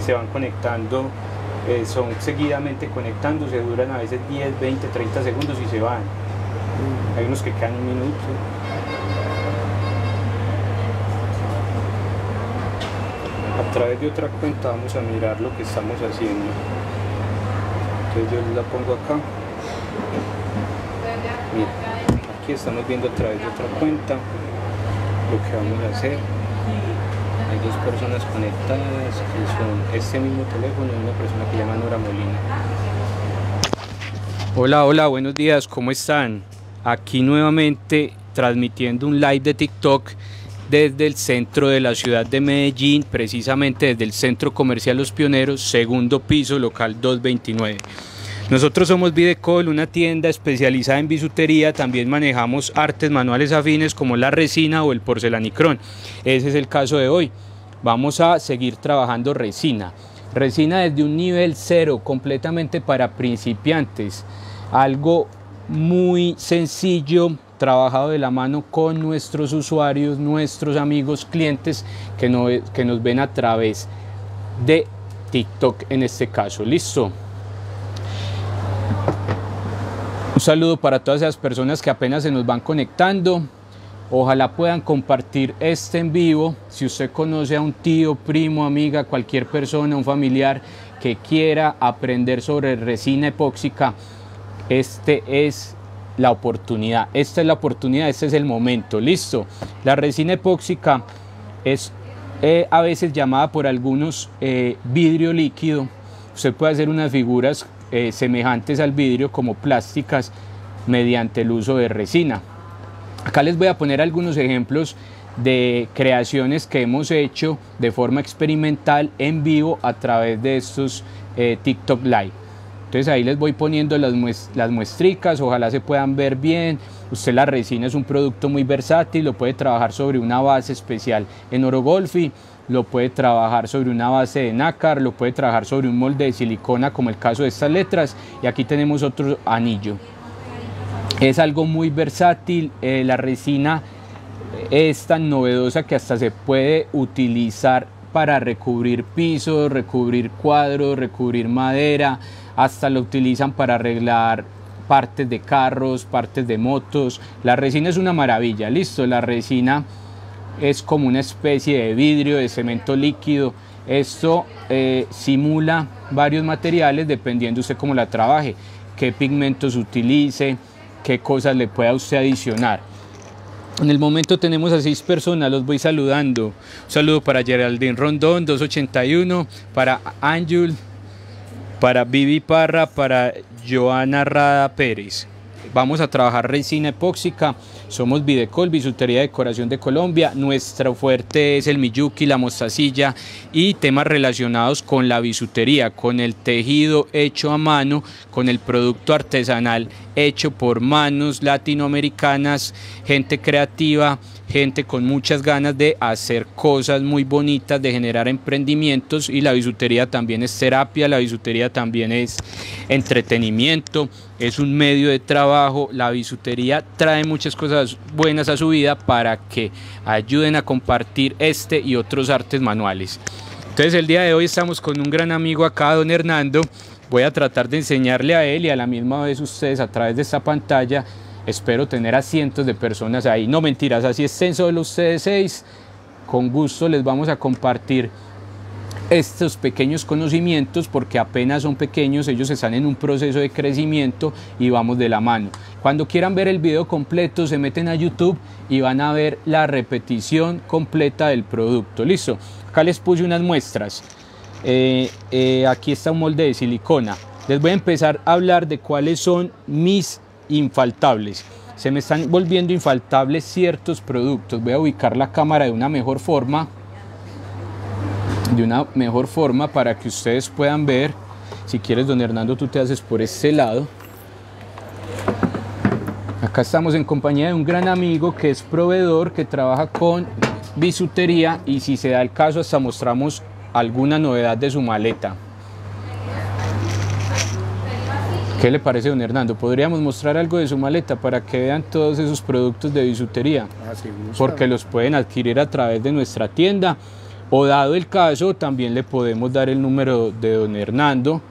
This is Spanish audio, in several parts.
se van conectando, eh, son seguidamente conectando, se duran a veces 10, 20, 30 segundos y se van. Mm. Hay unos que quedan un minuto. A través de otra cuenta vamos a mirar lo que estamos haciendo. Entonces yo la pongo acá. Mira, aquí estamos viendo a través de otra cuenta lo que vamos a hacer. Dos personas conectadas que son este mismo teléfono y una persona que llama Nora Molina. Hola, hola, buenos días, ¿cómo están? Aquí nuevamente transmitiendo un live de TikTok desde el centro de la ciudad de Medellín, precisamente desde el Centro Comercial Los Pioneros, segundo piso, local 229. Nosotros somos Videcol, una tienda especializada en bisutería, también manejamos artes manuales afines como la resina o el porcelanicrón. Ese es el caso de hoy. Vamos a seguir trabajando resina. Resina desde un nivel cero, completamente para principiantes. Algo muy sencillo, trabajado de la mano con nuestros usuarios, nuestros amigos, clientes que, no, que nos ven a través de TikTok en este caso. ¿Listo? Un saludo para todas esas personas que apenas se nos van conectando. Ojalá puedan compartir este en vivo. Si usted conoce a un tío, primo, amiga, cualquier persona, un familiar que quiera aprender sobre resina epóxica, este es la oportunidad. Esta es la oportunidad, este es el momento. Listo. La resina epóxica es eh, a veces llamada por algunos eh, vidrio líquido. Usted puede hacer unas figuras eh, semejantes al vidrio como plásticas mediante el uso de resina. Acá les voy a poner algunos ejemplos de creaciones que hemos hecho de forma experimental en vivo a través de estos eh, TikTok Live. Entonces ahí les voy poniendo las, las muestricas, ojalá se puedan ver bien. Usted la resina es un producto muy versátil, lo puede trabajar sobre una base especial en orogolfi lo puede trabajar sobre una base de nácar, lo puede trabajar sobre un molde de silicona como el caso de estas letras y aquí tenemos otro anillo. Es algo muy versátil, eh, la resina es tan novedosa que hasta se puede utilizar para recubrir pisos, recubrir cuadros, recubrir madera, hasta lo utilizan para arreglar partes de carros, partes de motos. La resina es una maravilla, listo, la resina es como una especie de vidrio, de cemento líquido. Esto eh, simula varios materiales dependiendo usted cómo la trabaje, qué pigmentos utilice, qué cosas le pueda usted adicionar. En el momento tenemos a seis personas, los voy saludando. Un saludo para Geraldine Rondón, 281, para Ángel, para Vivi Parra, para Joana Rada Pérez. Vamos a trabajar resina epóxica somos Videcol, Bisutería de Decoración de Colombia. Nuestro fuerte es el miyuki, la mostacilla y temas relacionados con la bisutería, con el tejido hecho a mano, con el producto artesanal hecho por manos latinoamericanas, gente creativa, gente con muchas ganas de hacer cosas muy bonitas, de generar emprendimientos y la bisutería también es terapia, la bisutería también es entretenimiento, es un medio de trabajo, la bisutería trae muchas cosas buenas a su vida para que ayuden a compartir este y otros artes manuales. Entonces el día de hoy estamos con un gran amigo acá, don Hernando, voy a tratar de enseñarle a él y a la misma vez ustedes a través de esta pantalla espero tener a cientos de personas ahí. No mentiras, así estén solo ustedes seis. Con gusto les vamos a compartir estos pequeños conocimientos porque apenas son pequeños, ellos están en un proceso de crecimiento y vamos de la mano. Cuando quieran ver el video completo se meten a YouTube y van a ver la repetición completa del producto. Listo, acá les puse unas muestras. Eh, eh, aquí está un molde de silicona. Les voy a empezar a hablar de cuáles son mis infaltables. Se me están volviendo infaltables ciertos productos. Voy a ubicar la cámara de una mejor forma. De una mejor forma para que ustedes puedan ver. Si quieres, don Hernando, tú te haces por este lado. Acá estamos en compañía de un gran amigo que es proveedor, que trabaja con bisutería y si se da el caso hasta mostramos alguna novedad de su maleta. ¿Qué le parece, don Hernando? ¿Podríamos mostrar algo de su maleta para que vean todos esos productos de bisutería? Ah, Porque los pueden adquirir a través de nuestra tienda O dado el caso, también le podemos dar el número de don Hernando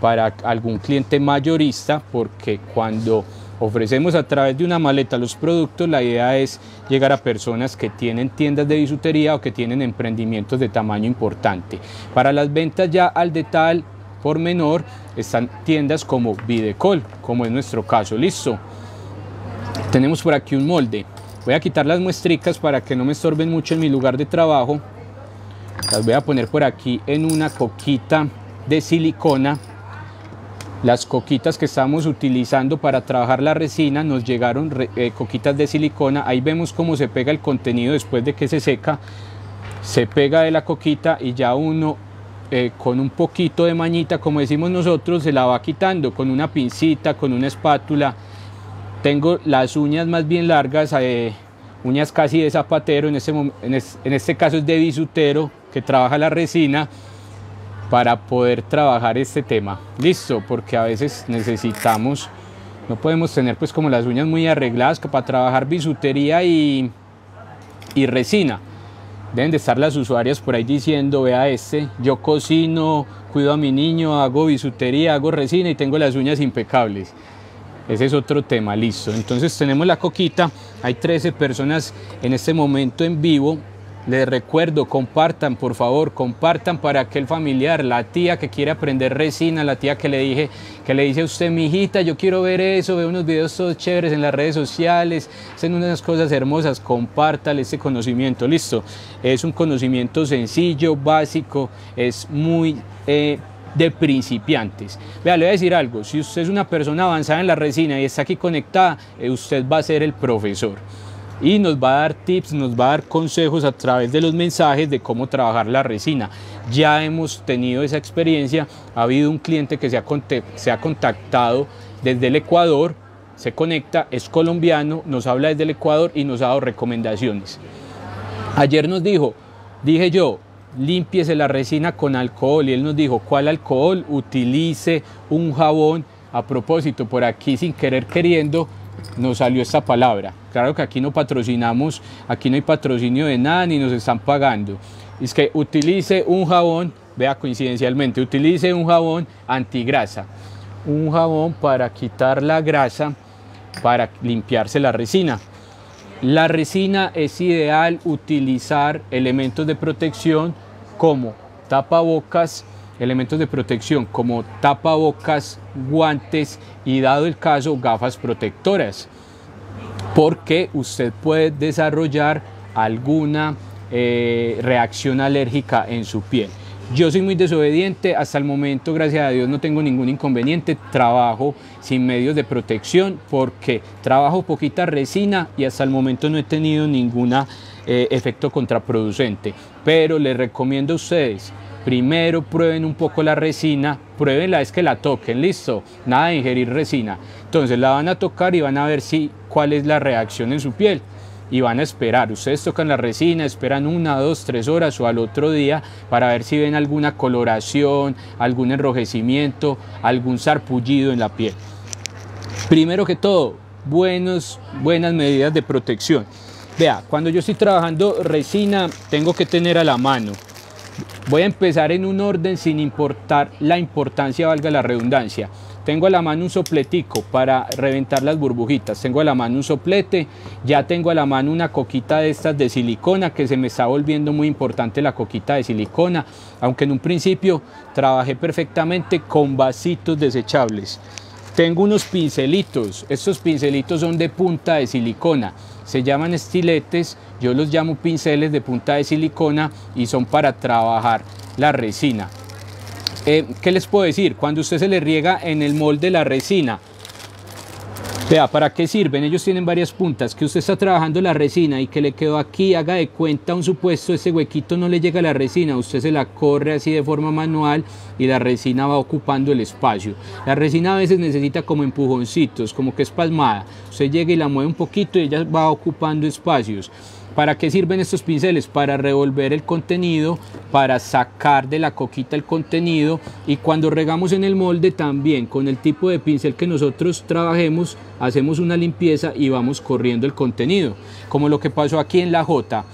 para algún cliente mayorista, porque cuando ofrecemos a través de una maleta los productos, la idea es llegar a personas que tienen tiendas de bisutería o que tienen emprendimientos de tamaño importante. Para las ventas ya al detalle por menor están tiendas como Videcol, como es nuestro caso. Listo. Tenemos por aquí un molde. Voy a quitar las muestricas para que no me estorben mucho en mi lugar de trabajo. Las voy a poner por aquí en una coquita de silicona las coquitas que estamos utilizando para trabajar la resina nos llegaron eh, coquitas de silicona. Ahí vemos cómo se pega el contenido después de que se seca. Se pega de la coquita y ya uno eh, con un poquito de mañita, como decimos nosotros, se la va quitando con una pincita, con una espátula. Tengo las uñas más bien largas, eh, uñas casi de zapatero, en este, en este caso es de bisutero que trabaja la resina para poder trabajar este tema. Listo, porque a veces necesitamos, no podemos tener pues como las uñas muy arregladas para trabajar bisutería y, y resina. Deben de estar las usuarias por ahí diciendo, vea este, yo cocino, cuido a mi niño, hago bisutería, hago resina y tengo las uñas impecables. Ese es otro tema, listo. Entonces tenemos la coquita, hay 13 personas en este momento en vivo les recuerdo, compartan, por favor, compartan para aquel familiar, la tía que quiere aprender resina, la tía que le dije, que le dice a usted, mi hijita, yo quiero ver eso, veo unos videos todos chéveres en las redes sociales, hacen unas cosas hermosas, compártale ese conocimiento, listo. Es un conocimiento sencillo, básico, es muy eh, de principiantes. Vea, le voy a decir algo, si usted es una persona avanzada en la resina y está aquí conectada, eh, usted va a ser el profesor y nos va a dar tips, nos va a dar consejos a través de los mensajes de cómo trabajar la resina. Ya hemos tenido esa experiencia, ha habido un cliente que se ha, se ha contactado desde el Ecuador, se conecta, es colombiano, nos habla desde el Ecuador y nos ha dado recomendaciones. Ayer nos dijo, dije yo, límpiese la resina con alcohol y él nos dijo, ¿cuál alcohol? Utilice un jabón. A propósito, por aquí sin querer queriendo, nos salió esta palabra. Claro que aquí no patrocinamos, aquí no hay patrocinio de nada ni nos están pagando. Es que utilice un jabón, vea coincidencialmente, utilice un jabón antigrasa. Un jabón para quitar la grasa, para limpiarse la resina. La resina es ideal utilizar elementos de protección como tapabocas, elementos de protección como tapabocas, guantes y dado el caso gafas protectoras porque usted puede desarrollar alguna eh, reacción alérgica en su piel. Yo soy muy desobediente, hasta el momento, gracias a Dios, no tengo ningún inconveniente. Trabajo sin medios de protección porque trabajo poquita resina y hasta el momento no he tenido ningún eh, efecto contraproducente. Pero les recomiendo a ustedes Primero prueben un poco la resina, pruébenla es que la toquen, listo, nada de ingerir resina. Entonces la van a tocar y van a ver si cuál es la reacción en su piel y van a esperar. Ustedes tocan la resina, esperan una, dos, tres horas o al otro día para ver si ven alguna coloración, algún enrojecimiento, algún sarpullido en la piel. Primero que todo, buenos, buenas medidas de protección. Vea, cuando yo estoy trabajando resina, tengo que tener a la mano Voy a empezar en un orden sin importar la importancia, valga la redundancia. Tengo a la mano un sopletico para reventar las burbujitas. Tengo a la mano un soplete. Ya tengo a la mano una coquita de estas de silicona que se me está volviendo muy importante la coquita de silicona. Aunque en un principio trabajé perfectamente con vasitos desechables. Tengo unos pincelitos. Estos pincelitos son de punta de silicona se llaman estiletes, yo los llamo pinceles de punta de silicona y son para trabajar la resina. Eh, ¿Qué les puedo decir? Cuando usted se le riega en el molde la resina, Vea, ¿para qué sirven? Ellos tienen varias puntas. Que usted está trabajando la resina y que le quedó aquí, haga de cuenta un supuesto, ese huequito no le llega a la resina. Usted se la corre así de forma manual y la resina va ocupando el espacio. La resina a veces necesita como empujoncitos, como que espasmada. Usted llega y la mueve un poquito y ella va ocupando espacios. ¿Para qué sirven estos pinceles? Para revolver el contenido, para sacar de la coquita el contenido y cuando regamos en el molde también con el tipo de pincel que nosotros trabajemos hacemos una limpieza y vamos corriendo el contenido. Como lo que pasó aquí en la J.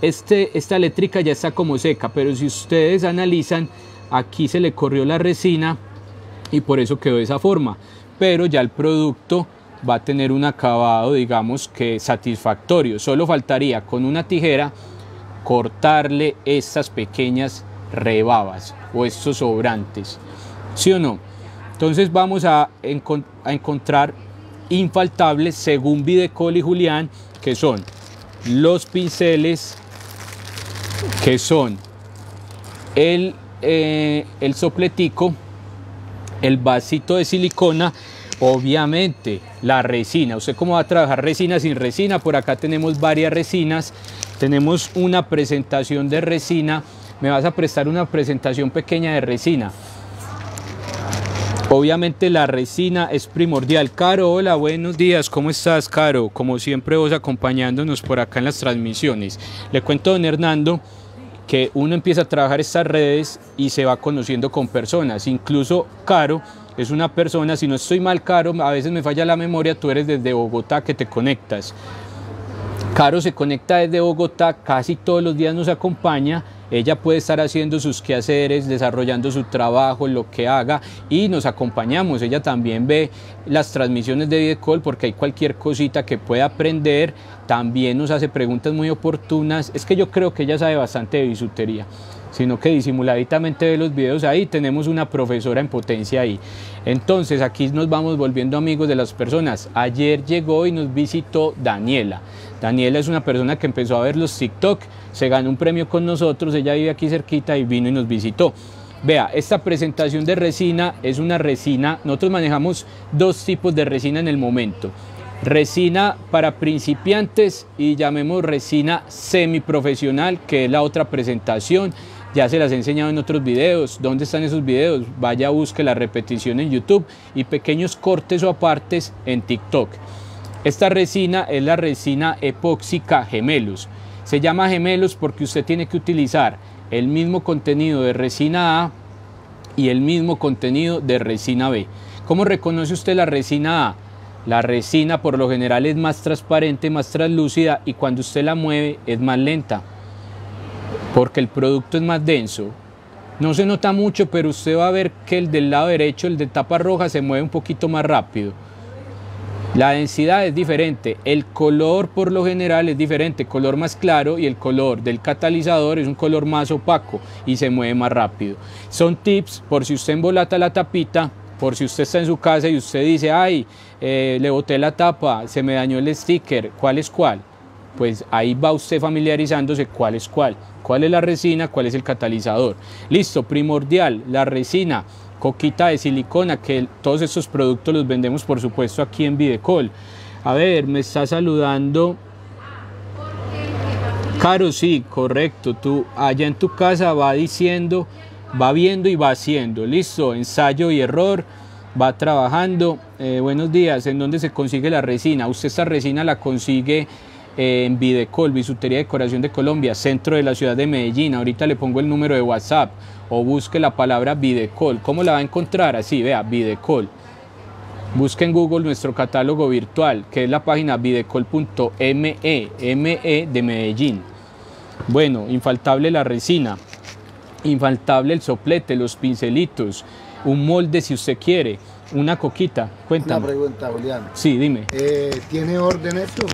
este, esta eléctrica ya está como seca, pero si ustedes analizan, aquí se le corrió la resina y por eso quedó de esa forma. Pero ya el producto va a tener un acabado, digamos que satisfactorio. Solo faltaría con una tijera cortarle estas pequeñas rebabas o estos sobrantes. ¿Sí o no? Entonces vamos a, encontrar infaltables según Videcol y Julián, que son los pinceles, que son el, eh, el sopletico, el vasito de silicona, obviamente la resina. ¿Usted cómo va a trabajar resina sin resina? Por acá tenemos varias resinas. Tenemos una presentación de resina. Me vas a prestar una presentación pequeña de resina. Obviamente la resina es primordial. Caro, hola, buenos días, ¿cómo estás, Caro? Como siempre vos acompañándonos por acá en las transmisiones. Le cuento a don Hernando que uno empieza a trabajar estas redes y se va conociendo con personas. Incluso Caro es una persona, si no estoy mal, Caro, a veces me falla la memoria, tú eres desde Bogotá que te conectas. Caro se conecta desde Bogotá, casi todos los días nos acompaña ella puede estar haciendo sus quehaceres, desarrollando su trabajo, lo que haga y nos acompañamos. Ella también ve las transmisiones de Videcol porque hay cualquier cosita que pueda aprender. También nos hace preguntas muy oportunas. Es que yo creo que ella sabe bastante de bisutería sino que disimuladitamente ve los videos ahí, tenemos una profesora en potencia ahí. Entonces aquí nos vamos volviendo amigos de las personas. Ayer llegó y nos visitó Daniela. Daniela es una persona que empezó a ver los TikTok, se ganó un premio con nosotros, ella vive aquí cerquita y vino y nos visitó. Vea, esta presentación de resina es una resina, nosotros manejamos dos tipos de resina en el momento. Resina para principiantes y llamemos resina semiprofesional, que es la otra presentación. Ya se las he enseñado en otros videos. ¿Dónde están esos videos? Vaya, busque la repetición en YouTube y pequeños cortes o apartes en TikTok. Esta resina es la resina epóxica gemelos. Se llama gemelos porque usted tiene que utilizar el mismo contenido de resina A y el mismo contenido de resina B. ¿Cómo reconoce usted la resina A? La resina por lo general es más transparente, más translúcida y cuando usted la mueve es más lenta porque el producto es más denso. No se nota mucho, pero usted va a ver que el del lado derecho, el de tapa roja, se mueve un poquito más rápido. La densidad es diferente, el color por lo general es diferente, color más claro y el color del catalizador es un color más opaco y se mueve más rápido. Son tips por si usted embolata la tapita, por si usted está en su casa y usted dice, ay, eh, le boté la tapa, se me dañó el sticker, ¿cuál es cuál? Pues ahí va usted familiarizándose cuál es cuál, cuál es la resina, cuál es el catalizador. Listo, primordial, la resina coquita de silicona, que todos estos productos los vendemos por supuesto aquí en Videcol. A ver, me está saludando. Caro, sí, correcto. Tú allá en tu casa va diciendo, va viendo y va haciendo. Listo, ensayo y error. Va trabajando. Eh, buenos días. ¿En dónde se consigue la resina? Usted esta resina la consigue en Videcol, Bisutería Decoración de Colombia, centro de la ciudad de Medellín. Ahorita le pongo el número de WhatsApp o busque la palabra Videcol. ¿Cómo la va a encontrar? Así, vea, Videcol. Busque en Google nuestro catálogo virtual, que es la página videcol.me, ME de Medellín. Bueno, infaltable la resina, infaltable el soplete, los pincelitos, un molde si usted quiere, una coquita. Cuéntame. Una pregunta, Julián. Sí, dime. Eh, ¿Tiene orden esto?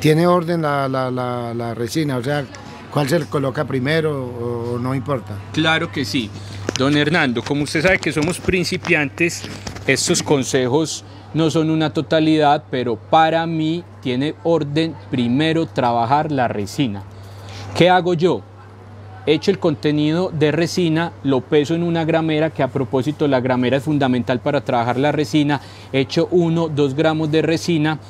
¿Tiene orden la, la, la, la resina? O sea, ¿Cuál se coloca primero o no importa? Claro que sí. Don Hernando, como usted sabe que somos principiantes, estos consejos no son una totalidad, pero para mí tiene orden primero trabajar la resina. ¿Qué hago yo? Echo el contenido de resina, lo peso en una gramera, que a propósito la gramera es fundamental para trabajar la resina. Echo 1, 2 gramos de resina,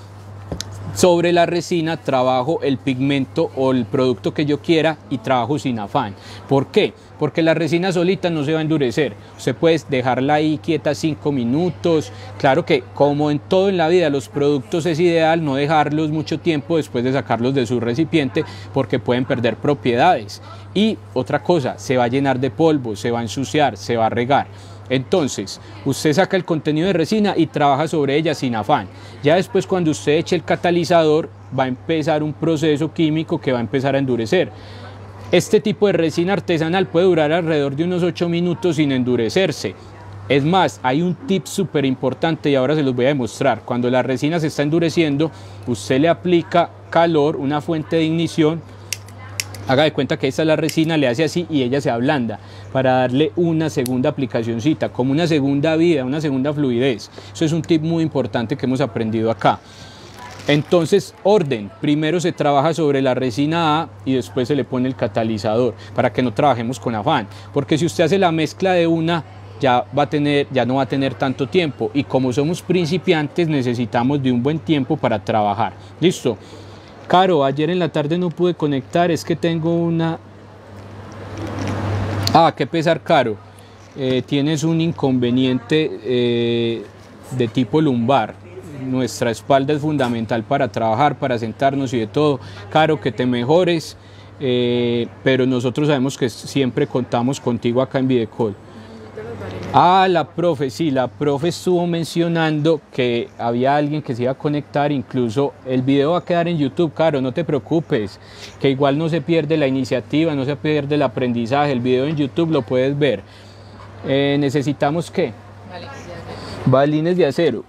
sobre la resina trabajo el pigmento o el producto que yo quiera y trabajo sin afán. ¿Por qué? Porque la resina solita no se va a endurecer. Usted puede dejarla ahí quieta 5 minutos. Claro que como en todo en la vida los productos es ideal no dejarlos mucho tiempo después de sacarlos de su recipiente porque pueden perder propiedades. Y otra cosa, se va a llenar de polvo, se va a ensuciar, se va a regar. Entonces, usted saca el contenido de resina y trabaja sobre ella sin afán. Ya después cuando usted eche el catalizador, va a empezar un proceso químico que va a empezar a endurecer. Este tipo de resina artesanal puede durar alrededor de unos 8 minutos sin endurecerse. Es más, hay un tip súper importante y ahora se los voy a demostrar. Cuando la resina se está endureciendo, usted le aplica calor, una fuente de ignición, haga de cuenta que esta es la resina, le hace así y ella se ablanda para darle una segunda aplicacióncita, como una segunda vida, una segunda fluidez. Eso es un tip muy importante que hemos aprendido acá. Entonces, orden. Primero se trabaja sobre la resina A y después se le pone el catalizador para que no trabajemos con afán. Porque si usted hace la mezcla de una, ya, va a tener, ya no va a tener tanto tiempo. Y como somos principiantes, necesitamos de un buen tiempo para trabajar. ¿Listo? Caro, ayer en la tarde no pude conectar, es que tengo una... Ah, qué pesar, Caro. Eh, tienes un inconveniente eh, de tipo lumbar. Nuestra espalda es fundamental para trabajar, para sentarnos y de todo. Caro, que te mejores, eh, pero nosotros sabemos que siempre contamos contigo acá en Videcol. Ah, la profe, sí, la profe estuvo mencionando que había alguien que se iba a conectar, incluso el video va a quedar en YouTube, Caro, no te preocupes, que igual no se pierde la iniciativa, no se pierde el aprendizaje, el video en YouTube lo puedes ver. Eh, necesitamos qué? Balines de acero.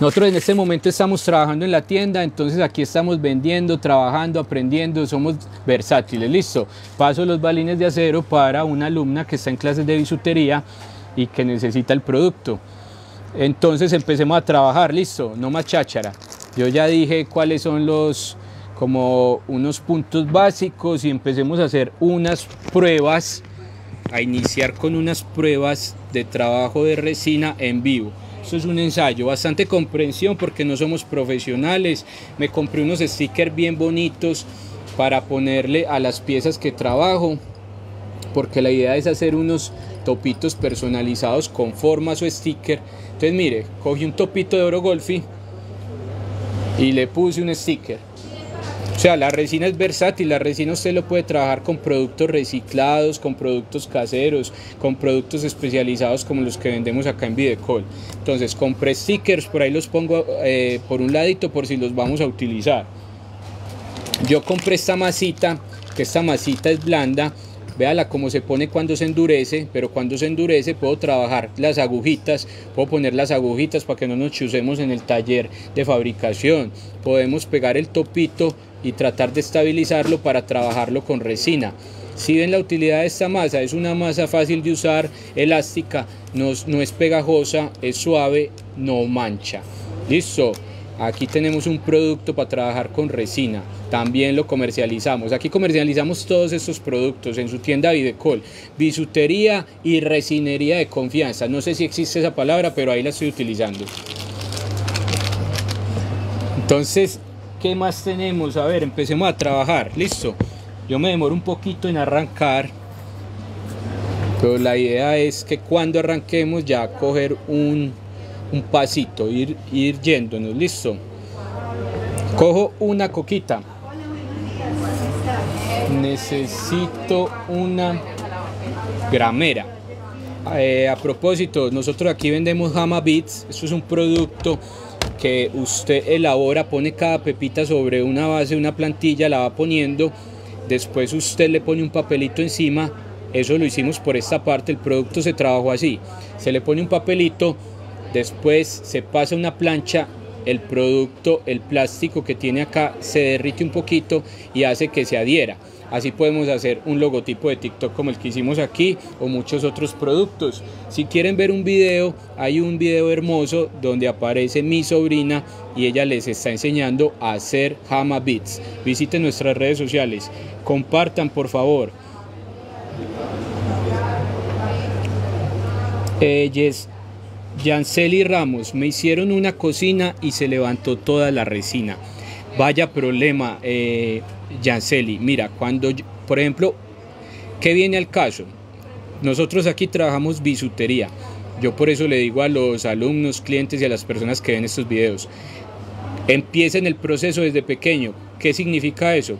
Nosotros en este momento estamos trabajando en la tienda, entonces aquí estamos vendiendo, trabajando, aprendiendo, somos versátiles, listo. Paso los balines de acero para una alumna que está en clases de bisutería y que necesita el producto. Entonces empecemos a trabajar, listo, no más cháchara. Yo ya dije cuáles son los como unos puntos básicos y empecemos a hacer unas pruebas, a iniciar con unas pruebas de trabajo de resina en vivo. Esto es un ensayo, bastante comprensión porque no somos profesionales. Me compré unos stickers bien bonitos para ponerle a las piezas que trabajo, porque la idea es hacer unos topitos personalizados con formas o sticker. Entonces mire, cogí un topito de oro golfi y le puse un sticker. O sea, la resina es versátil, la resina usted lo puede trabajar con productos reciclados, con productos caseros, con productos especializados como los que vendemos acá en Videcol. Entonces, compré stickers, por ahí los pongo eh, por un ladito por si los vamos a utilizar. Yo compré esta masita, que esta masita es blanda, véala cómo se pone cuando se endurece, pero cuando se endurece puedo trabajar las agujitas, puedo poner las agujitas para que no nos chusemos en el taller de fabricación, podemos pegar el topito y tratar de estabilizarlo para trabajarlo con resina. Si ven la utilidad de esta masa, es una masa fácil de usar, elástica, no, es pegajosa, es suave, no mancha. Listo. Aquí tenemos un producto para trabajar con resina. También lo comercializamos. Aquí comercializamos todos estos productos en su tienda Videcol. Bisutería y resinería de confianza. No sé si existe esa palabra, pero ahí la estoy utilizando. Entonces, ¿qué más tenemos? A ver, empecemos a trabajar. Listo. Yo me demoro un poquito en arrancar. Pero la idea es que cuando arranquemos ya coger un un pasito, ir, ir yéndonos, listo. Cojo una coquita. Necesito una gramera. Eh, a propósito, nosotros aquí vendemos Hama Beats. Esto es un producto que usted elabora, pone cada pepita sobre una base, una plantilla, la va poniendo. Después usted le pone un papelito encima. Eso lo hicimos por esta parte. El producto se trabajó así. Se le pone un papelito Después se pasa una plancha, el producto, el plástico que tiene acá se derrite un poquito y hace que se adhiera. Así podemos hacer un logotipo de TikTok como el que hicimos aquí o muchos otros productos. Si quieren ver un video, hay un video hermoso donde aparece mi sobrina y ella les está enseñando a hacer Hama Beats. Visiten nuestras redes sociales. Compartan por favor. Ellos Yanceli Ramos, me hicieron una cocina y se levantó toda la resina. Vaya problema, eh, Yanceli. Mira, cuando, por ejemplo, ¿qué viene al caso? Nosotros aquí trabajamos bisutería. Yo por eso le digo a los alumnos, clientes y a las personas que ven estos videos, empiecen el proceso desde pequeño. ¿Qué significa eso?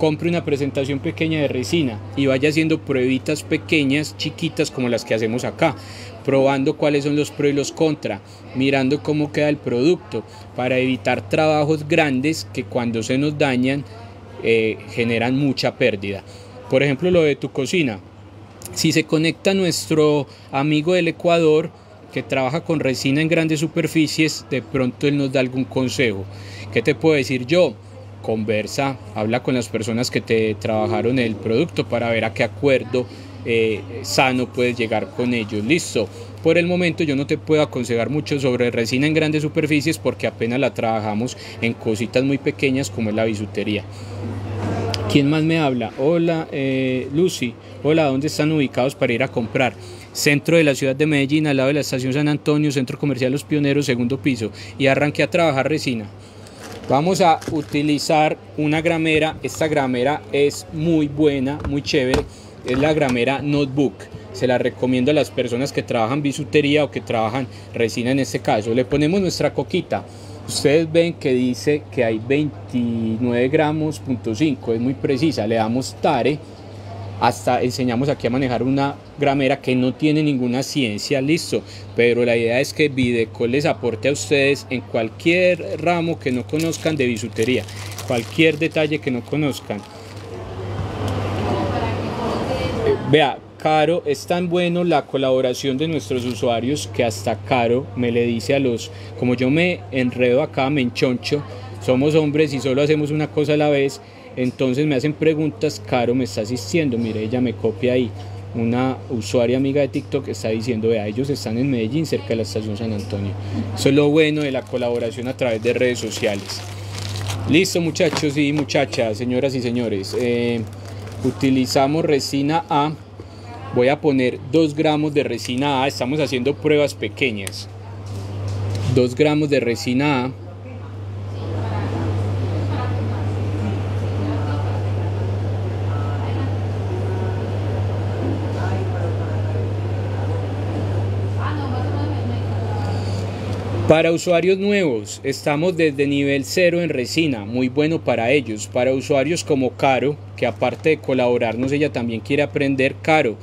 compre una presentación pequeña de resina y vaya haciendo pruebitas pequeñas, chiquitas como las que hacemos acá, probando cuáles son los pros y los contra, mirando cómo queda el producto para evitar trabajos grandes que cuando se nos dañan eh, generan mucha pérdida. Por ejemplo, lo de tu cocina. Si se conecta nuestro amigo del Ecuador, que trabaja con resina en grandes superficies, de pronto él nos da algún consejo. ¿Qué te puedo decir yo? Conversa, habla con las personas que te trabajaron el producto para ver a qué acuerdo eh, sano puedes llegar con ellos. Listo. Por el momento yo no te puedo aconsejar mucho sobre resina en grandes superficies porque apenas la trabajamos en cositas muy pequeñas como es la bisutería. ¿Quién más me habla? Hola, eh, Lucy. Hola, ¿dónde están ubicados para ir a comprar? Centro de la ciudad de Medellín, al lado de la estación San Antonio, Centro Comercial Los Pioneros, segundo piso. Y arranqué a trabajar resina. Vamos a utilizar una gramera. Esta gramera es muy buena, muy chévere. Es la gramera Notebook. Se la recomiendo a las personas que trabajan bisutería o que trabajan resina en este caso. Le ponemos nuestra coquita. Ustedes ven que dice que hay 29 gramos, punto 5, es muy precisa. Le damos tare, hasta enseñamos aquí a manejar una gramera que no tiene ninguna ciencia, listo. Pero la idea es que Videcol les aporte a ustedes en cualquier ramo que no conozcan de bisutería, cualquier detalle que no conozcan. Vea, Caro, es tan bueno la colaboración de nuestros usuarios que hasta Caro me le dice a los, como yo me enredo acá, me enchoncho, somos hombres y solo hacemos una cosa a la vez, entonces me hacen preguntas, Caro me está asistiendo, mire, ella me copia ahí. Una usuaria amiga de TikTok está diciendo, vea, ellos están en Medellín, cerca de la estación San Antonio. Eso es lo bueno de la colaboración a través de redes sociales. Listo muchachos y muchachas, señoras y señores. Eh, utilizamos resina A voy a poner 2 gramos de resina A, estamos haciendo pruebas pequeñas. 2 gramos de resina A. Para usuarios nuevos, estamos desde nivel 0 en resina, muy bueno para ellos. Para usuarios como Caro, que aparte de colaborarnos, ella también quiere aprender Caro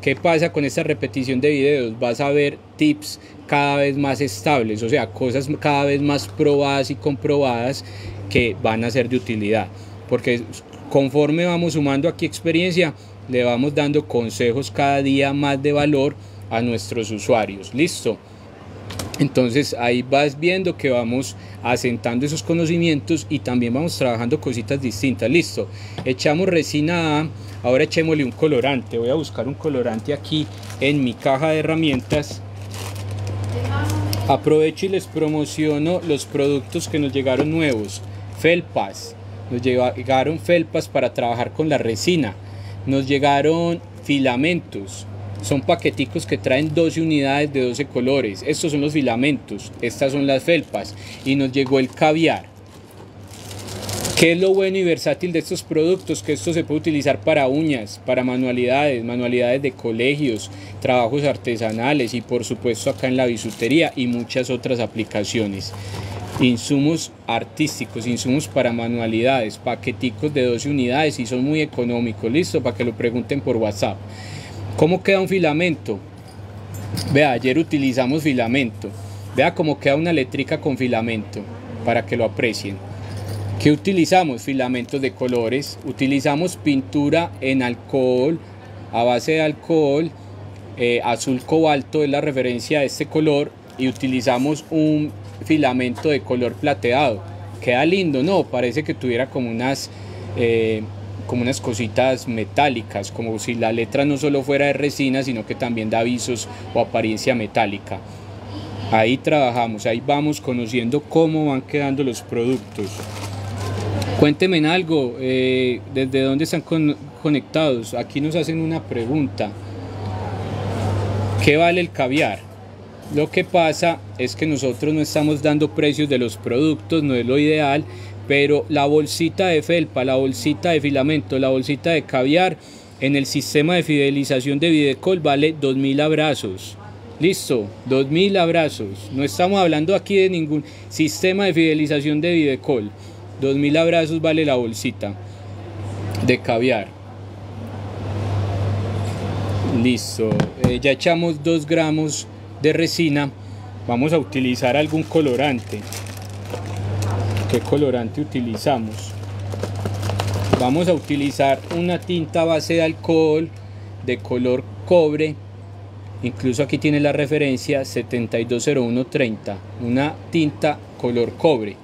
¿Qué pasa con esta repetición de videos? Vas a ver tips cada vez más estables, o sea, cosas cada vez más probadas y comprobadas que van a ser de utilidad. Porque conforme vamos sumando aquí experiencia, le vamos dando consejos cada día más de valor a nuestros usuarios. Listo. Entonces ahí vas viendo que vamos asentando esos conocimientos y también vamos trabajando cositas distintas. Listo. Echamos resina A Ahora echémosle un colorante. Voy a buscar un colorante aquí en mi caja de herramientas. Aprovecho y les promociono los productos que nos llegaron nuevos. Felpas. Nos llegaron felpas para trabajar con la resina. Nos llegaron filamentos. Son paqueticos que traen 12 unidades de 12 colores. Estos son los filamentos. Estas son las felpas. Y nos llegó el caviar. ¿Qué es lo bueno y versátil de estos productos? Que esto se puede utilizar para uñas, para manualidades, manualidades de colegios, trabajos artesanales y por supuesto acá en la bisutería y muchas otras aplicaciones. Insumos artísticos, insumos para manualidades, paqueticos de 12 unidades y son muy económicos. Listo, para que lo pregunten por WhatsApp. ¿Cómo queda un filamento? Vea, ayer utilizamos filamento. Vea cómo queda una eléctrica con filamento para que lo aprecien. ¿Qué utilizamos? Filamentos de colores, utilizamos pintura en alcohol, a base de alcohol, eh, azul cobalto es la referencia de este color y utilizamos un filamento de color plateado. Queda lindo, ¿no? Parece que tuviera como unas, eh, como unas cositas metálicas, como si la letra no solo fuera de resina, sino que también da visos o apariencia metálica. Ahí trabajamos, ahí vamos conociendo cómo van quedando los productos. Cuéntenme algo, eh, ¿desde dónde están conectados? Aquí nos hacen una pregunta. ¿Qué vale el caviar? Lo que pasa es que nosotros no estamos dando precios de los productos, no es lo ideal, pero la bolsita de felpa, la bolsita de filamento, la bolsita de caviar en el sistema de fidelización de Videcol vale 2.000 abrazos. Listo, 2.000 abrazos. No estamos hablando aquí de ningún sistema de fidelización de Videcol. 2.000 abrazos vale la bolsita. de caviar. Listo, eh, ya echamos 2 gramos de resina. Vamos a utilizar algún colorante. ¿Qué colorante utilizamos? Vamos a utilizar una tinta base de alcohol de color cobre. Incluso aquí tiene la referencia 720130, una tinta color cobre.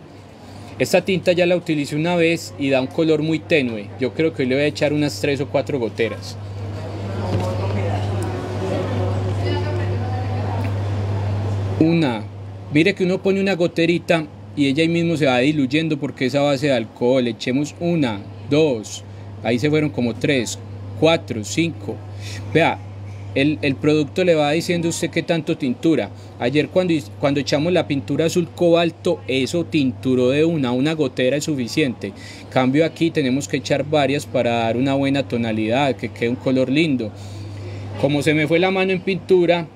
Esta tinta ya la utilicé una vez y da un color muy tenue. Yo creo que le voy a echar unas 3 o 4 goteras. Una. Mire que uno pone una goterita y ella ahí mismo se va diluyendo porque esa base de alcohol. Echemos una, dos, ahí se fueron como tres, cuatro, cinco. Vea, el, producto le va diciendo usted qué tanto tintura. Ayer cuando, cuando echamos la pintura azul cobalto, eso tinturó de una, una gotera es suficiente. Cambio aquí tenemos que echar varias para dar una buena tonalidad, que quede un color lindo. Como se me fue la mano en pintura,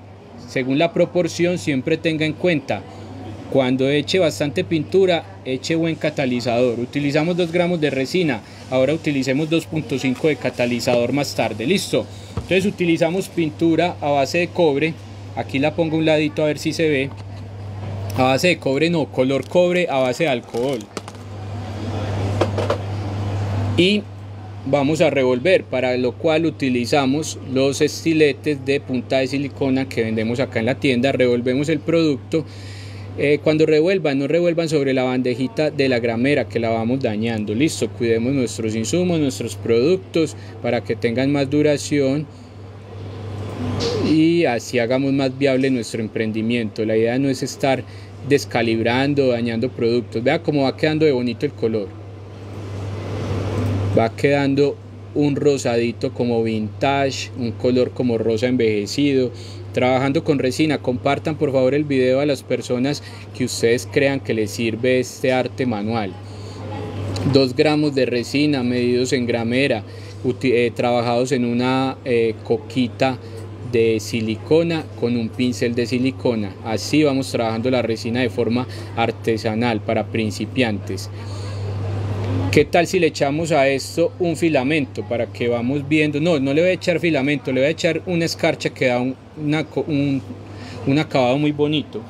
según la proporción siempre tenga en cuenta cuando eche bastante pintura, eche buen catalizador. Utilizamos 2 gramos de resina, ahora utilicemos 2.5 de catalizador más tarde. Listo. Entonces utilizamos pintura a base de cobre. Aquí la pongo un ladito a ver si se ve. A base de cobre no, color cobre a base de alcohol. Y vamos a revolver, para lo cual utilizamos los estiletes de punta de silicona que vendemos acá en la tienda. Revolvemos el producto eh, cuando revuelvan, no revuelvan sobre la bandejita de la gramera que la vamos dañando. Listo, cuidemos nuestros insumos, nuestros productos para que tengan más duración y así hagamos más viable nuestro emprendimiento. La idea no es estar descalibrando, dañando productos. Vea cómo va quedando de bonito el color. Va quedando un rosadito como vintage, un color como rosa envejecido trabajando con resina. Compartan por favor el video a las personas que ustedes crean que les sirve este arte manual. 2 gramos de resina medidos en gramera, eh, trabajados en una eh, coquita de silicona con un pincel de silicona. Así vamos trabajando la resina de forma artesanal para principiantes. ¿Qué tal si le echamos a esto un filamento para que vamos viendo? No, no le voy a echar filamento, le voy a echar una escarcha que da un, un acabado muy bonito.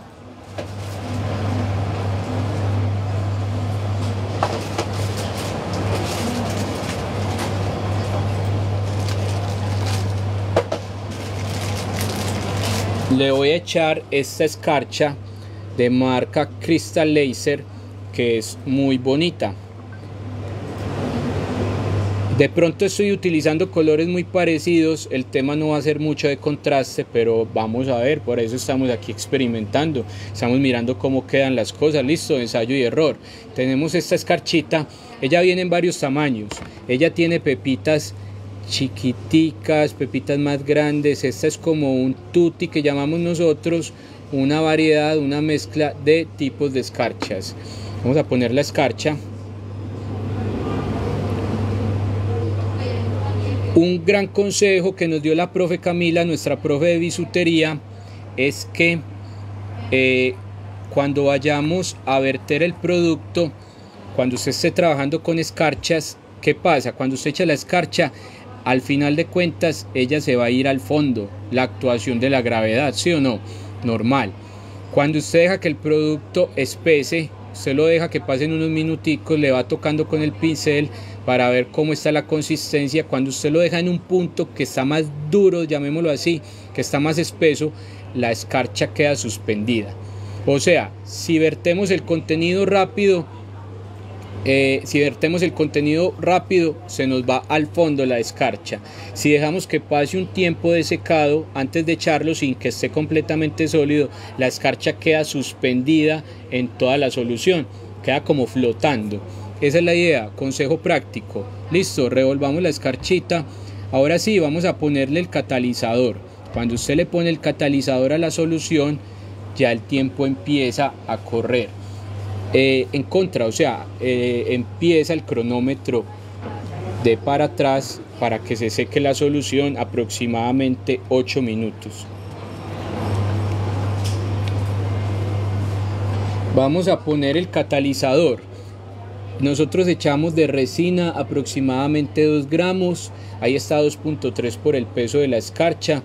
Le voy a echar esta escarcha de marca Crystal Laser que es muy bonita. De pronto estoy utilizando colores muy parecidos, el tema no va a ser mucho de contraste, pero vamos a ver, por eso estamos aquí experimentando, estamos mirando cómo quedan las cosas, listo, ensayo y error. Tenemos esta escarchita, ella viene en varios tamaños, ella tiene pepitas chiquiticas, pepitas más grandes, esta es como un tutti que llamamos nosotros, una variedad, una mezcla de tipos de escarchas. Vamos a poner la escarcha Un gran consejo que nos dio la profe Camila, nuestra profe de bisutería, es que eh, cuando vayamos a verter el producto, cuando usted esté trabajando con escarchas, ¿qué pasa? Cuando usted echa la escarcha, al final de cuentas ella se va a ir al fondo, la actuación de la gravedad, ¿sí o no? Normal. Cuando usted deja que el producto espese, usted lo deja que pasen unos minuticos, le va tocando con el pincel, para ver cómo está la consistencia. Cuando usted lo deja en un punto que está más duro, llamémoslo así, que está más espeso, la escarcha queda suspendida. O sea, si vertemos el contenido rápido, eh, si vertemos el contenido rápido, se nos va al fondo la escarcha. Si dejamos que pase un tiempo de secado antes de echarlo sin que esté completamente sólido, la escarcha queda suspendida en toda la solución, queda como flotando. Esa es la idea, consejo práctico. Listo, revolvamos la escarchita. Ahora sí, vamos a ponerle el catalizador. Cuando usted le pone el catalizador a la solución, ya el tiempo empieza a correr. Eh, en contra, o sea, eh, empieza el cronómetro de para atrás para que se seque la solución aproximadamente 8 minutos. Vamos a poner el catalizador Nosotros echamos de resina aproximadamente 2 gramos, ahí está 2.3 por el peso de la escarcha.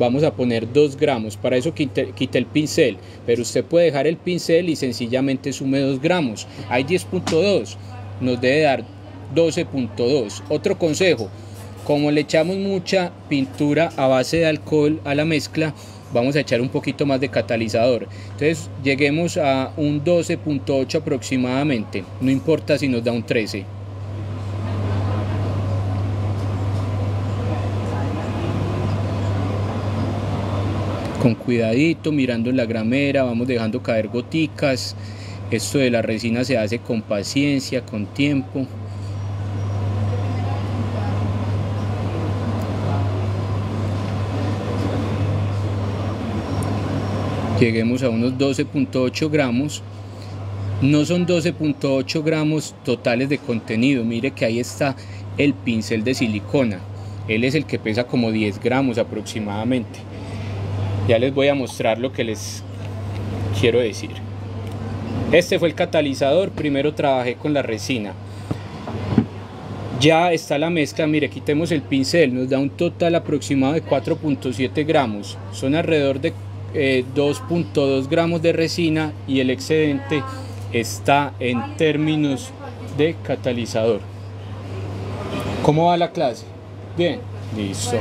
Vamos a poner 2 gramos, para eso quite, el pincel, pero usted puede dejar el pincel y sencillamente sume 2 gramos. Hay 10.2, nos debe dar 12.2. Otro consejo, como le echamos mucha pintura a base de alcohol a la mezcla, vamos a echar un poquito más de catalizador. Entonces lleguemos a un 12.8 aproximadamente, no importa si nos da un 13. Con cuidadito, mirando la gramera, vamos dejando caer goticas. Esto de la resina se hace con paciencia, con tiempo. Lleguemos a unos 12.8 gramos. No son 12.8 gramos totales de contenido, mire que ahí está el pincel de silicona. Él es el que pesa como 10 gramos aproximadamente. Ya les voy a mostrar lo que les quiero decir. Este fue el catalizador, primero trabajé con la resina. Ya está la mezcla, mire, quitemos el pincel, nos da un total aproximado de 4.7 gramos. Son alrededor de 2.2 eh, gramos de resina y el excedente está en términos de catalizador. ¿Cómo va la clase? Bien, listo.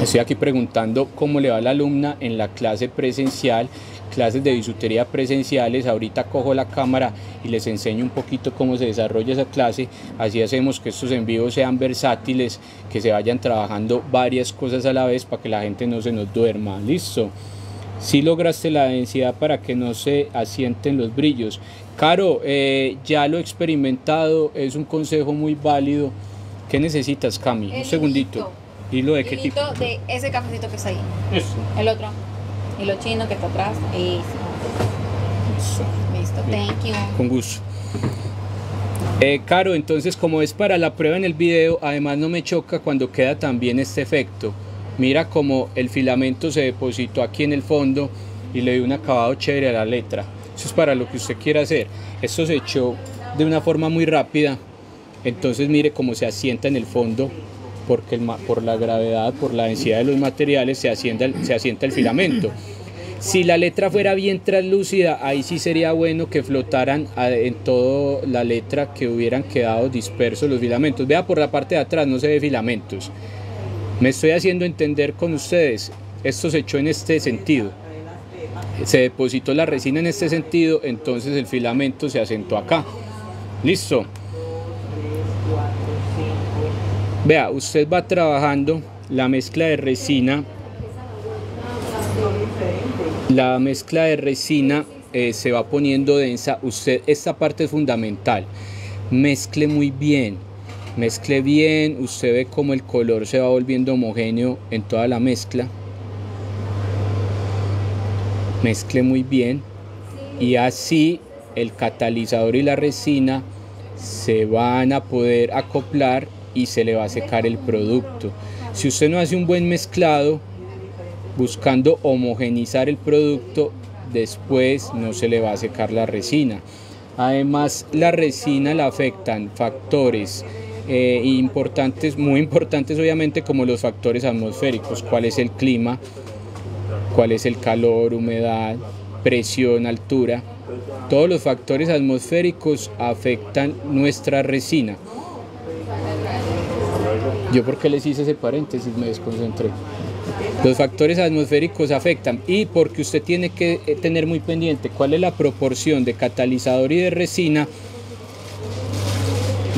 Estoy aquí preguntando cómo le va a la alumna en la clase presencial, clases de bisutería presenciales. Ahorita cojo la cámara y les enseño un poquito cómo se desarrolla esa clase. Así hacemos que estos envíos sean versátiles, que se vayan trabajando varias cosas a la vez para que la gente no se nos duerma. Listo. Si lograste la densidad para que no se asienten los brillos. Caro, eh, ya lo he experimentado, es un consejo muy válido. ¿Qué necesitas, Cami? un segundito. ¿Hilo de qué tipo? de ese cafecito que está ahí. Eso. El otro. Hilo chino que está atrás. Eso. Listo. Thank you. Con gusto. Eh, Caro, entonces como es para la prueba en el video, además no me choca cuando queda también este efecto. Mira como el filamento se depositó aquí en el fondo y le dio un acabado chévere a la letra. Eso es para lo que usted quiera hacer. Esto se echó de una forma muy rápida. Entonces mire cómo se asienta en el fondo porque por la gravedad, por la densidad de los materiales se, asienta el, se asienta el filamento. Si la letra fuera bien translúcida, ahí sí sería bueno que flotaran en toda la letra, que hubieran quedado dispersos los filamentos. Vea por la parte de atrás, no se ve filamentos. Me estoy haciendo entender con ustedes. Esto se echó en este sentido. Se depositó la resina en este sentido, entonces el filamento se asentó acá. Listo. Vea, usted va trabajando la mezcla de resina. La mezcla de resina eh, se va poniendo densa. Usted, esta parte es fundamental. Mezcle muy bien. Mezcle bien. Usted ve cómo el color se va volviendo homogéneo en toda la mezcla. Mezcle muy bien. Y así el catalizador y la resina se van a poder acoplar y se le va a secar el producto. Si usted no hace un buen mezclado, buscando homogenizar el producto, después no se le va a secar la resina. Además, la resina la afectan factores eh, importantes, muy importantes obviamente, como los factores atmosféricos, cuál es el clima, cuál es el calor, humedad, presión, altura. Todos los factores atmosféricos afectan nuestra resina. Yo porque les hice ese paréntesis me desconcentré. Los factores atmosféricos afectan y porque usted tiene que eh, tener muy pendiente cuál es la proporción de catalizador y de resina,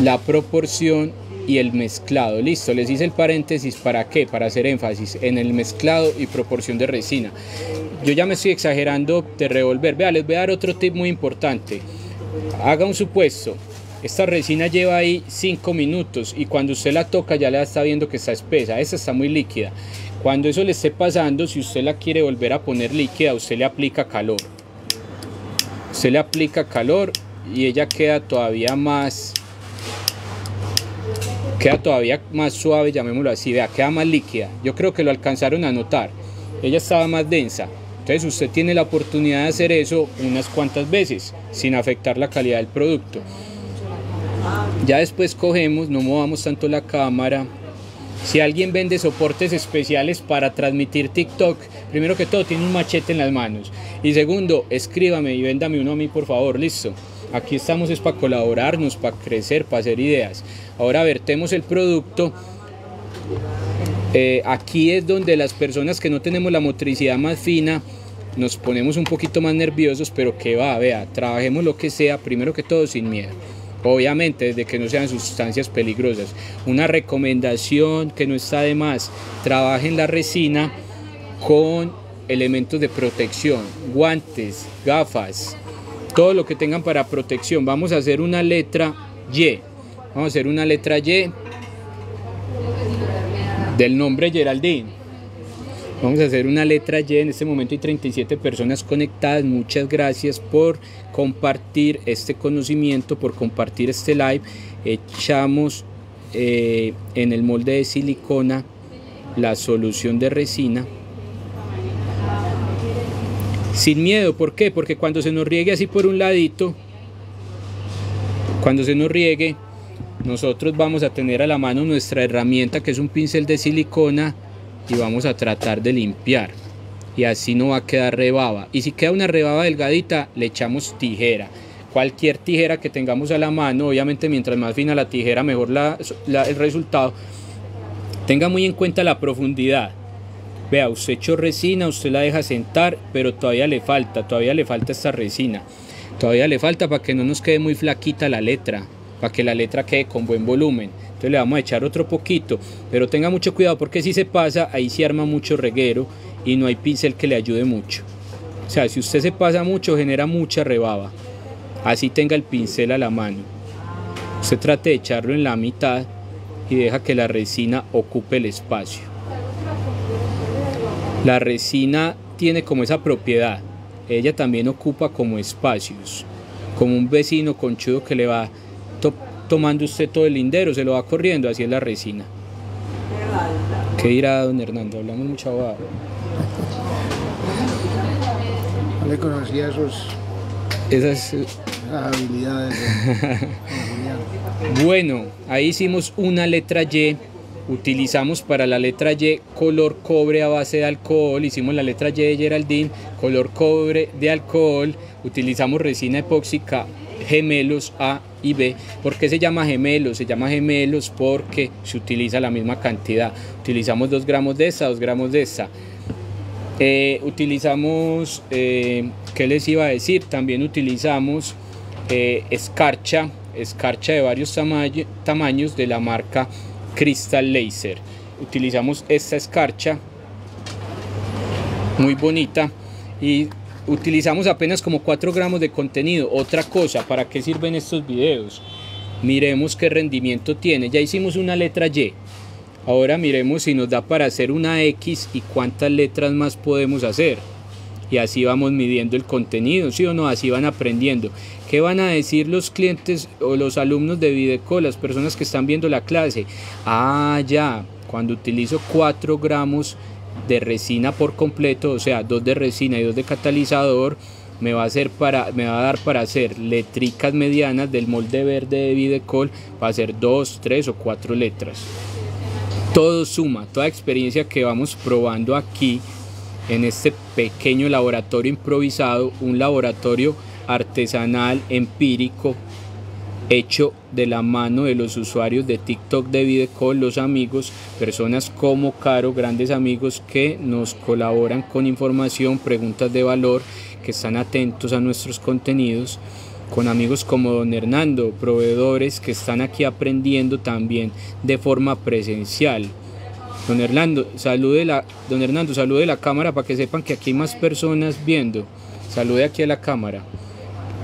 la proporción y el mezclado. Listo, les hice el paréntesis para qué, para hacer énfasis en el mezclado y proporción de resina. Yo ya me estoy exagerando de revolver. Vea, les voy a dar otro tip muy importante. Haga un supuesto. Esta resina lleva ahí 5 minutos y cuando usted la toca ya la está viendo que está espesa, esta está muy líquida. Cuando eso le esté pasando, si usted la quiere volver a poner líquida, usted le aplica calor. Usted le aplica calor y ella queda todavía más queda todavía más suave, llamémoslo así, vea, queda más líquida. Yo creo que lo alcanzaron a notar. Ella estaba más densa. Entonces usted tiene la oportunidad de hacer eso unas cuantas veces sin afectar la calidad del producto. Ya después cogemos, no movamos tanto la cámara. Si alguien vende soportes especiales para transmitir TikTok, primero que todo tiene un machete en las manos. Y segundo, escríbame y véndame uno a mí por favor, listo. Aquí estamos es para colaborarnos, para crecer, para hacer ideas. Ahora vertemos el producto. Eh, aquí es donde las personas que no tenemos la motricidad más fina nos ponemos un poquito más nerviosos, pero que va, vea, trabajemos lo que sea, primero que todo sin miedo. Obviamente, desde que no sean sustancias peligrosas. Una recomendación que no está de más, trabajen la resina con elementos de protección, guantes, gafas, todo lo que tengan para protección. Vamos a hacer una letra Y. Vamos a hacer una letra Y del nombre Geraldine. Vamos a hacer una letra Y. En este momento hay 37 personas conectadas. Muchas gracias por compartir este conocimiento, por compartir este live. Echamos eh, en el molde de silicona la solución de resina. Sin miedo, ¿por qué? Porque cuando se nos riegue así por un ladito, cuando se nos riegue, nosotros vamos a tener a la mano nuestra herramienta que es un pincel de silicona y vamos a tratar de limpiar. Y así no va a quedar rebaba. Y si queda una rebaba delgadita le echamos tijera. Cualquier tijera que tengamos a la mano obviamente mientras más fina la tijera mejor la, el resultado. Tenga muy en cuenta la profundidad. Vea usted echó resina usted la deja sentar pero todavía le falta todavía le falta esta resina. Todavía le falta para que no nos quede muy flaquita la letra para que la letra quede con buen volumen entonces le vamos a echar otro poquito, pero tenga mucho cuidado porque si se pasa, ahí se arma mucho reguero y no hay pincel que le ayude mucho. O sea, si usted se pasa mucho, genera mucha rebaba. Así tenga el pincel a la mano. Usted trate de echarlo en la mitad y deja que la resina ocupe el espacio. La resina tiene como esa propiedad. Ella también ocupa como espacios, como un vecino conchudo que le va tomando usted todo el lindero, se lo va corriendo, así es la resina. ¿Qué dirá don Hernando? Hablamos mucho abajo. No le conocía esos, esas, habilidades. bueno, ahí hicimos una letra Y. Utilizamos para la letra Y color cobre a base de alcohol. Hicimos la letra Y de Geraldine, color cobre de alcohol. Utilizamos resina epóxica gemelos A y B. ¿Por qué se llama gemelos? Se llama gemelos porque se utiliza la misma cantidad. Utilizamos 2 gramos de esta, 2 gramos de esta. Eh, utilizamos, eh, ¿qué les iba a decir? También utilizamos eh, escarcha, escarcha de varios tamaños de la marca Crystal Laser. Utilizamos esta escarcha muy bonita y utilizamos apenas como 4 gramos de contenido. Otra cosa, ¿para qué sirven estos videos? Miremos qué rendimiento tiene. Ya hicimos una letra Y. Ahora miremos si nos da para hacer una X y cuántas letras más podemos hacer. Y así vamos midiendo el contenido, ¿sí o no? Así van aprendiendo. ¿Qué van a decir los clientes o los alumnos de Videco, las personas que están viendo la clase? Ah, ya, cuando utilizo 4 gramos de resina por completo, o sea, dos de resina y dos de catalizador, me va a, hacer para, me va a dar para hacer letricas medianas del molde verde de Videcol, va a ser dos, tres o cuatro letras. Todo suma, toda experiencia que vamos probando aquí en este pequeño laboratorio improvisado, un laboratorio artesanal, empírico, hecho de la mano de los usuarios de TikTok de Videcall, los amigos, personas como Caro, grandes amigos que nos colaboran con información, preguntas de valor, que están atentos a nuestros contenidos, con amigos como don Hernando, proveedores que están aquí aprendiendo también de forma presencial. Don Hernando, salude la, don Hernando, salude la cámara para que sepan que aquí hay más personas viendo. Salude aquí a la cámara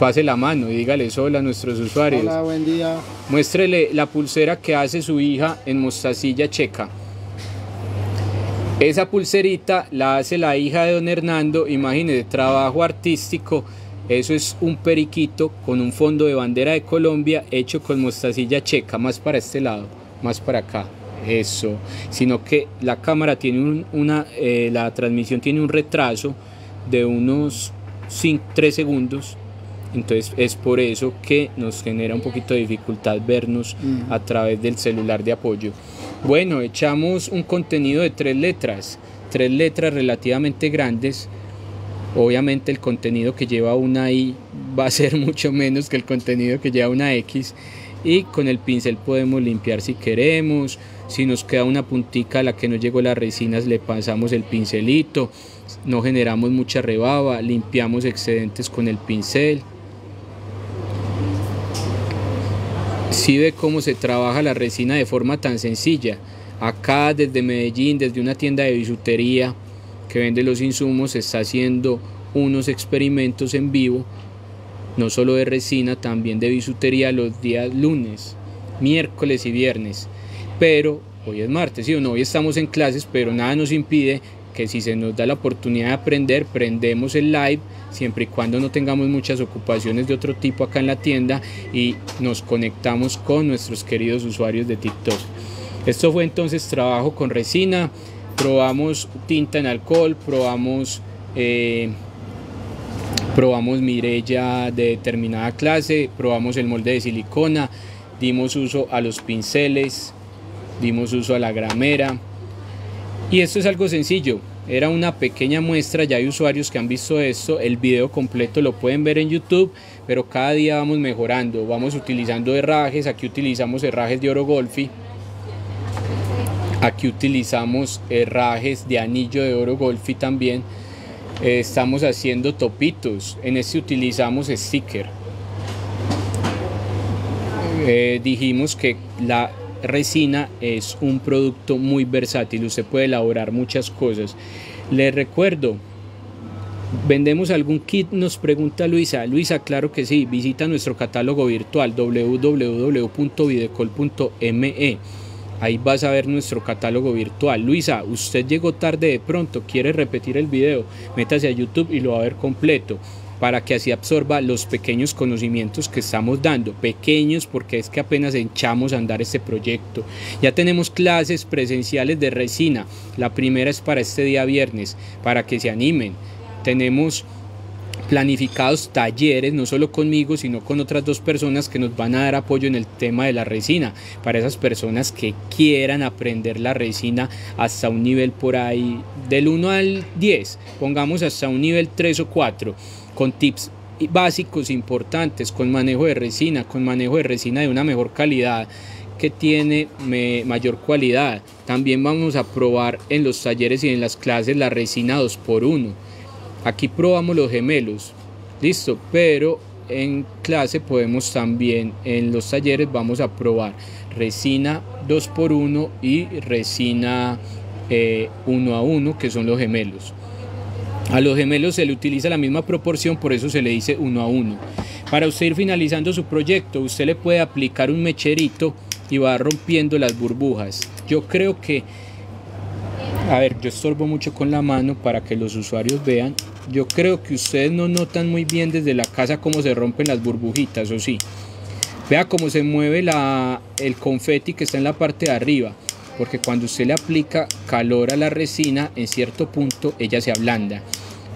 pase la mano y dígale hola a nuestros usuarios. Hola, buen día. Muéstrele la pulsera que hace su hija en Mostacilla Checa. Esa pulserita la hace la hija de don Hernando, imagínese, trabajo artístico. Eso es un periquito con un fondo de bandera de Colombia hecho con mostacilla checa, más para este lado, más para acá. Eso, sino que la cámara tiene una, eh, la transmisión tiene un retraso de unos 3 segundos Entonces es por eso que nos genera un poquito de dificultad vernos a través del celular de apoyo. Bueno, echamos un contenido de tres letras, tres letras relativamente grandes. Obviamente el contenido que lleva una I va a ser mucho menos que el contenido que lleva una X y con el pincel podemos limpiar si queremos. Si nos queda una puntica a la que no llegó las resinas le pasamos el pincelito. No generamos mucha rebaba, limpiamos excedentes con el pincel. Si ve cómo se trabaja la resina de forma tan sencilla. Acá desde Medellín, desde una tienda de bisutería que vende los insumos, se está haciendo unos experimentos en vivo, no solo de resina, también de bisutería los días lunes, miércoles y viernes. Pero hoy es martes, ¿sí o no? Hoy estamos en clases, pero nada nos impide que si se nos da la oportunidad de aprender, prendemos el live, siempre y cuando no tengamos muchas ocupaciones de otro tipo acá en la tienda y nos conectamos con nuestros queridos usuarios de TikTok. Esto fue entonces trabajo con resina, probamos tinta en alcohol, probamos, eh, probamos mirella de determinada clase, probamos el molde de silicona, dimos uso a los pinceles, dimos uso a la gramera, y esto es algo sencillo, era una pequeña muestra, ya hay usuarios que han visto esto, el video completo lo pueden ver en YouTube, pero cada día vamos mejorando, vamos utilizando herrajes, aquí utilizamos herrajes de oro golfi, aquí utilizamos herrajes de anillo de oro golfi también, eh, estamos haciendo topitos, en este utilizamos sticker. Eh, dijimos que la resina es un producto muy versátil, usted puede elaborar muchas cosas. Les recuerdo, ¿vendemos algún kit? Nos pregunta Luisa. Luisa, claro que sí, visita nuestro catálogo virtual www.videcol.me. Ahí vas a ver nuestro catálogo virtual. Luisa, usted llegó tarde de pronto, quiere repetir el video, métase a YouTube y lo va a ver completo para que así absorba los pequeños conocimientos que estamos dando, pequeños porque es que apenas echamos a andar este proyecto. Ya tenemos clases presenciales de resina, la primera es para este día viernes, para que se animen. Tenemos planificados talleres, no solo conmigo, sino con otras dos personas que nos van a dar apoyo en el tema de la resina, para esas personas que quieran aprender la resina hasta un nivel por ahí del 1 al 10, pongamos hasta un nivel 3 o 4 con tips básicos importantes, con manejo de resina, con manejo de resina de una mejor calidad que tiene mayor cualidad. También vamos a probar en los talleres y en las clases la resina 2x1. Aquí probamos los gemelos, listo, pero en clase podemos también, en los talleres vamos a probar resina 2x1 y resina 1 eh, a 1, que son los gemelos. A los gemelos se le utiliza la misma proporción, por eso se le dice uno a uno. Para usted ir finalizando su proyecto, usted le puede aplicar un mecherito y va rompiendo las burbujas. Yo creo que, a ver, yo estorbo mucho con la mano para que los usuarios vean. Yo creo que ustedes no notan muy bien desde la casa cómo se rompen las burbujitas, ¿o sí? Vea cómo se mueve la, el confeti que está en la parte de arriba porque cuando usted le aplica calor a la resina, en cierto punto ella se ablanda.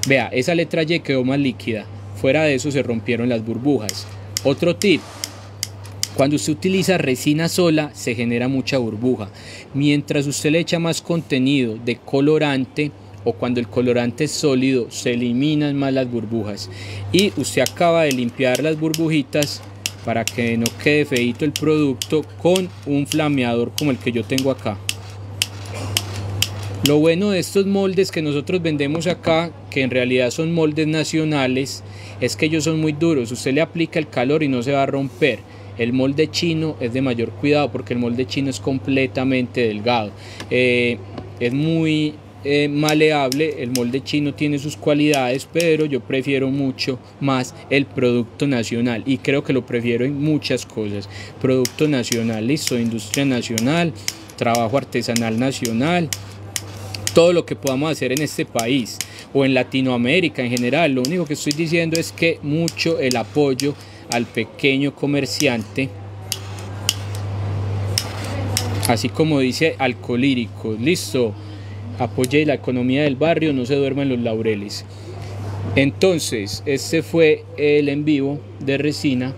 Vea, esa letra Y quedó más líquida. Fuera de eso se rompieron las burbujas. Otro tip, cuando usted utiliza resina sola se genera mucha burbuja. Mientras usted le echa más contenido de colorante o cuando el colorante es sólido se eliminan más las burbujas. Y usted acaba de limpiar las burbujitas para que no quede feito el producto con un flameador como el que yo tengo acá. Lo bueno de estos moldes que nosotros vendemos acá, que en realidad son moldes nacionales, es que ellos son muy duros. Usted le aplica el calor y no se va a romper. El molde chino es de mayor cuidado porque el molde chino es completamente delgado. Eh, es muy eh, maleable, el molde chino tiene sus cualidades, pero yo prefiero mucho más el producto nacional y creo que lo prefiero en muchas cosas. Producto nacional, listo, industria nacional, trabajo artesanal nacional, todo lo que podamos hacer en este país o en Latinoamérica en general. Lo único que estoy diciendo es que mucho el apoyo al pequeño comerciante así como dice Alcolírico, listo, apoye la economía del barrio, no se duerma en los laureles. Entonces, este fue el en vivo de resina.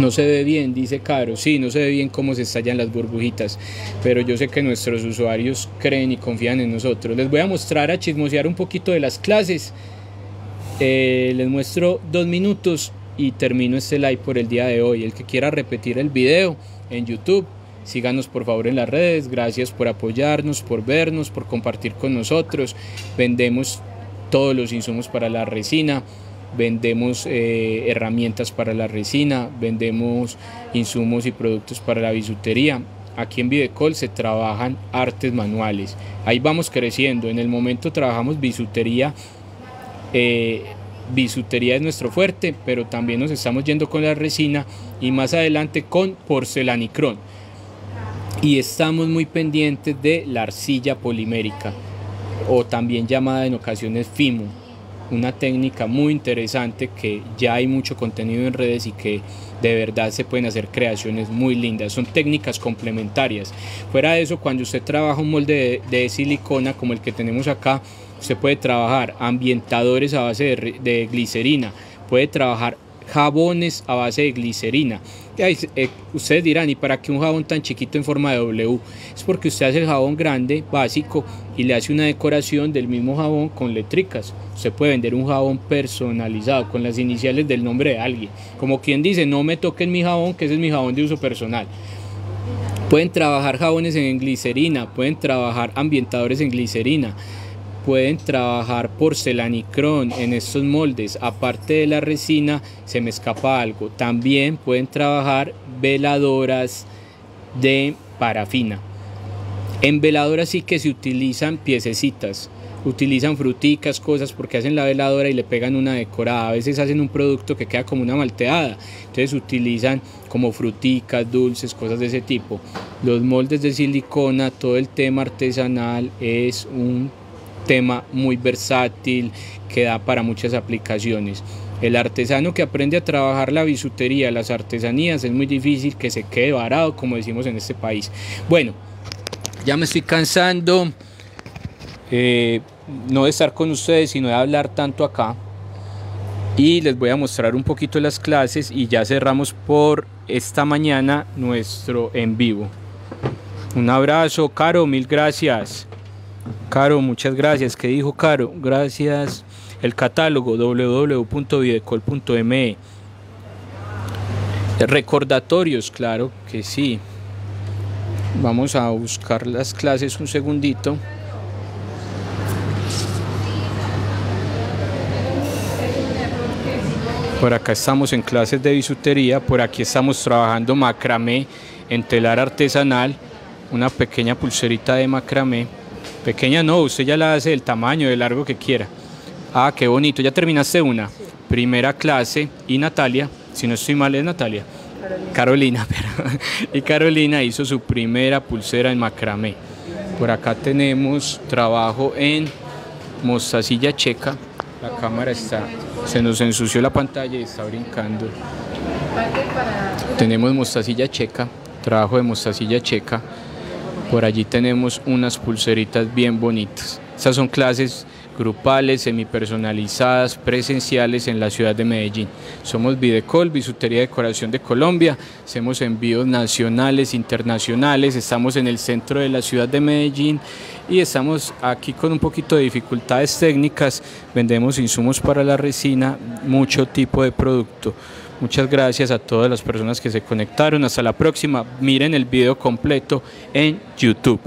No se ve bien, dice Caro. Sí, no se ve bien cómo se estallan las burbujitas, pero yo sé que nuestros usuarios creen y confían en nosotros. Les voy a mostrar a chismosear un poquito de las clases. Eh, les muestro dos minutos y termino este live por el día de hoy. El que quiera repetir el video en YouTube, síganos por favor en las redes. Gracias por apoyarnos, por vernos, por compartir con nosotros. Vendemos todos los insumos para la resina, vendemos eh, herramientas para la resina, vendemos insumos y productos para la bisutería. Aquí en Videcol se trabajan artes manuales. Ahí vamos creciendo. En el momento trabajamos bisutería. Eh, bisutería es nuestro fuerte, pero también nos estamos yendo con la resina y más adelante con porcelanicrón. Y estamos muy pendientes de la arcilla polimérica o también llamada en ocasiones FIMU, una técnica muy interesante que ya hay mucho contenido en redes y que de verdad se pueden hacer creaciones muy lindas. Son técnicas complementarias. Fuera de eso, cuando usted trabaja un molde de, silicona como el que tenemos acá, usted puede trabajar ambientadores a base de, glicerina, puede trabajar jabones a base de glicerina. Eh, ustedes dirán, ¿y para qué un jabón tan chiquito en forma de W? Es porque usted hace el jabón grande, básico, y le hace una decoración del mismo jabón con letricas. Usted puede vender un jabón personalizado con las iniciales del nombre de alguien. Como quien dice, no me toquen mi jabón, que ese es mi jabón de uso personal. Pueden trabajar jabones en glicerina, pueden trabajar ambientadores en glicerina pueden trabajar porcelanicrón en estos moldes. Aparte de la resina, se me escapa algo. También pueden trabajar veladoras de parafina. En veladoras sí que se utilizan piececitas. Utilizan fruticas, cosas porque hacen la veladora y le pegan una decorada. A veces hacen un producto que queda como una malteada. Entonces utilizan como fruticas, dulces, cosas de ese tipo. Los moldes de silicona, todo el tema artesanal es un tema muy versátil que da para muchas aplicaciones. El artesano que aprende a trabajar la bisutería, las artesanías, es muy difícil que se quede varado, como decimos en este país. Bueno, ya me estoy cansando, eh, no de estar con ustedes, sino de hablar tanto acá. Y les voy a mostrar un poquito las clases y ya cerramos por esta mañana nuestro en vivo. Un abrazo, Caro, mil gracias. Caro, muchas gracias. ¿Qué dijo Caro? Gracias. El catálogo www.videcol.me. Recordatorios, claro que sí. Vamos a buscar las clases un segundito. Por acá estamos en clases de bisutería, por aquí estamos trabajando macramé en telar artesanal, una pequeña pulserita de macramé. Pequeña no, usted ya la hace del tamaño, de largo que quiera. Ah, qué bonito. Ya terminaste una. Primera clase. Y Natalia, si no estoy mal, es Natalia. Carolina, pero, y Carolina hizo su primera pulsera en macramé. Por acá tenemos trabajo en mostacilla checa. La cámara está, se nos ensució la pantalla y está brincando. Tenemos mostacilla checa, trabajo de mostacilla checa. Por allí tenemos unas pulseritas bien bonitas. Estas son clases grupales, semipersonalizadas, presenciales en la ciudad de Medellín. Somos Videcol, Bisutería de Decoración de Colombia, hacemos envíos nacionales, internacionales, estamos en el centro de la ciudad de Medellín y estamos aquí con un poquito de dificultades técnicas, vendemos insumos para la resina, mucho tipo de producto. Muchas gracias a todas las personas que se conectaron. Hasta la próxima. Miren el video completo en YouTube.